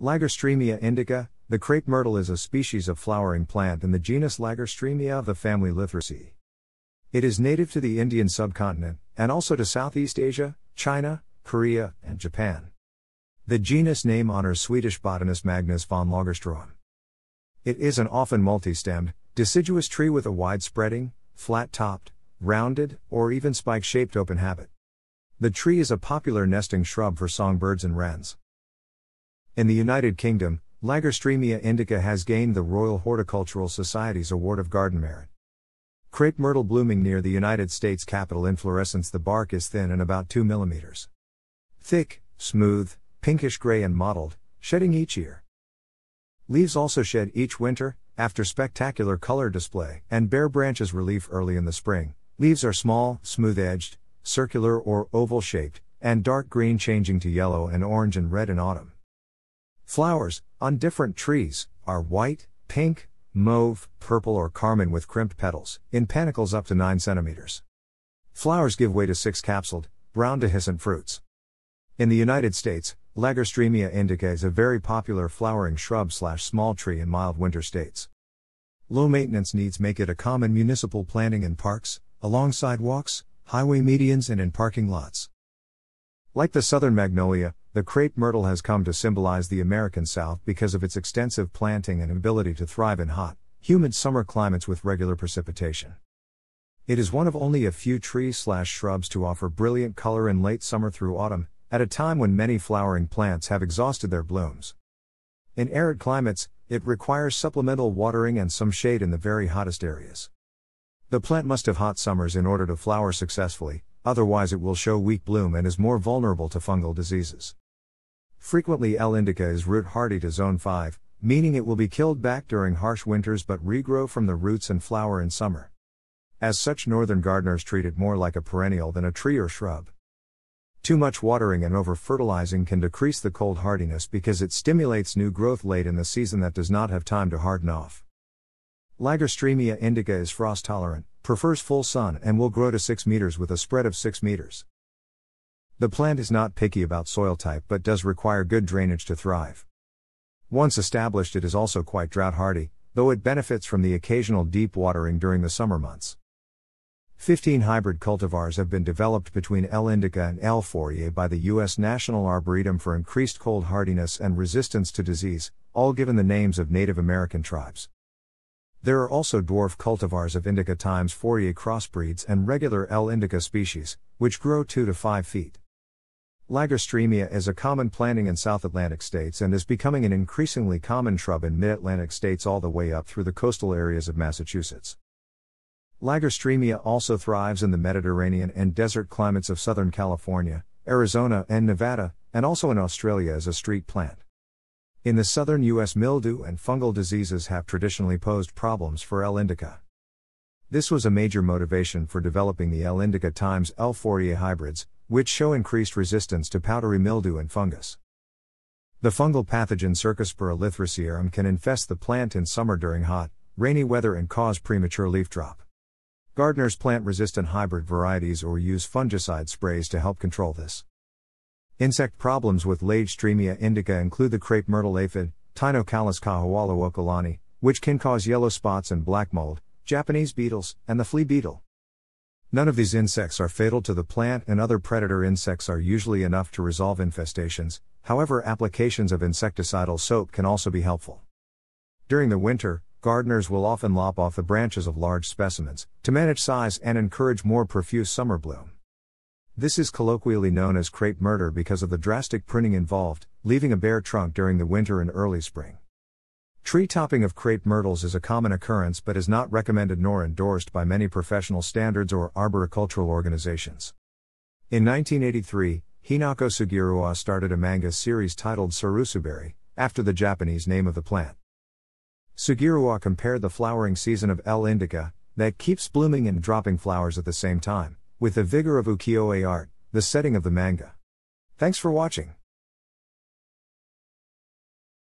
Lagerstroemia indica, the crepe myrtle is a species of flowering plant in the genus Lagerstroemia of the family Lythraceae. It is native to the Indian subcontinent, and also to Southeast Asia, China, Korea, and Japan. The genus name honors Swedish botanist Magnus von Lagerström. It is an often multi stemmed, deciduous tree with a wide spreading, flat topped, rounded, or even spike shaped open habit. The tree is a popular nesting shrub for songbirds and wrens. In the United Kingdom, Lagerstroemia indica has gained the Royal Horticultural Society's Award of Garden Merit. Crepe myrtle blooming near the United States Capitol inflorescence the bark is thin and about 2 mm. Thick, smooth, pinkish gray and mottled, shedding each year. Leaves also shed each winter, after spectacular color display, and bare branches relief early in the spring. Leaves are small, smooth edged, circular or oval shaped, and dark green changing to yellow and orange and red in autumn. Flowers, on different trees, are white, pink, mauve, purple, or carmine with crimped petals, in panicles up to 9 centimeters. Flowers give way to six capsuled, brown dehiscent fruits. In the United States, Lagerstroemia indica is a very popular flowering shrub slash small tree in mild winter states. Low maintenance needs make it a common municipal planting in parks, along sidewalks, highway medians, and in parking lots. Like the southern magnolia, the crepe myrtle has come to symbolize the American South because of its extensive planting and ability to thrive in hot, humid summer climates with regular precipitation. It is one of only a few trees slash shrubs to offer brilliant color in late summer through autumn, at a time when many flowering plants have exhausted their blooms. In arid climates, it requires supplemental watering and some shade in the very hottest areas. The plant must have hot summers in order to flower successfully, otherwise, it will show weak bloom and is more vulnerable to fungal diseases. Frequently, L. indica is root hardy to zone 5, meaning it will be killed back during harsh winters but regrow from the roots and flower in summer. As such, northern gardeners treat it more like a perennial than a tree or shrub. Too much watering and over fertilizing can decrease the cold hardiness because it stimulates new growth late in the season that does not have time to harden off. Lagerstroemia indica is frost tolerant, prefers full sun, and will grow to 6 meters with a spread of 6 meters. The plant is not picky about soil type but does require good drainage to thrive. Once established, it is also quite drought hardy, though it benefits from the occasional deep watering during the summer months. 15 hybrid cultivars have been developed between L. indica and L. fauriei by the U.S. National Arboretum for increased cold hardiness and resistance to disease, all given the names of Native American tribes. There are also dwarf cultivars of Indica times fauriei crossbreeds and regular L. indica species, which grow 2 to 5 feet. Lagerstroemia is a common planting in South Atlantic states and is becoming an increasingly common shrub in mid Atlantic states all the way up through the coastal areas of Massachusetts. Lagerstroemia also thrives in the Mediterranean and desert climates of Southern California, Arizona, and Nevada, and also in Australia as a street plant. In the southern U.S., mildew and fungal diseases have traditionally posed problems for L. indica. This was a major motivation for developing the L. indica times L. fauriei hybrids, which show increased resistance to powdery mildew and fungus. The fungal pathogen Cercospora lythracearum can infest the plant in summer during hot, rainy weather and cause premature leaf drop. Gardeners plant resistant hybrid varieties or use fungicide sprays to help control this. Insect problems with Lagerstroemia indica include the crepe myrtle aphid, Tinocallis kahawala which can cause yellow spots and black mold, Japanese beetles, and the flea beetle. None of these insects are fatal to the plant, and other predator insects are usually enough to resolve infestations, however, applications of insecticidal soap can also be helpful. During the winter, gardeners will often lop off the branches of large specimens to manage size and encourage more profuse summer bloom. This is colloquially known as crepe murder because of the drastic pruning involved, leaving a bare trunk during the winter and early spring. Tree topping of crepe myrtles is a common occurrence but is not recommended nor endorsed by many professional standards or arboricultural organizations. In 1983, Hinako Sugiura started a manga series titled Sarusuberi, after the Japanese name of the plant. Sugiura compared the flowering season of L. indica, that keeps blooming and dropping flowers at the same time, with the vigor of ukiyo-e art, the setting of the manga. Thanks for watching.